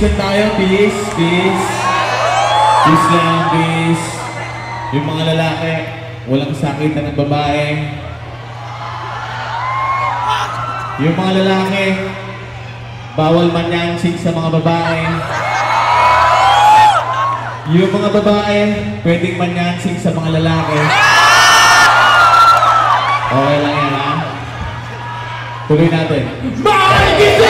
Peace. Peace lang, peace. Yung mga lalaki, walang sakitan ng babae. Yung mga lalaki, bawal manyansig sa mga babae. Yung mga babae, pwedeng manyansig sa mga lalaki. Okay lang yan, ha? Tuloy natin. Mahal